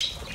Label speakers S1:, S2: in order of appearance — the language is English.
S1: you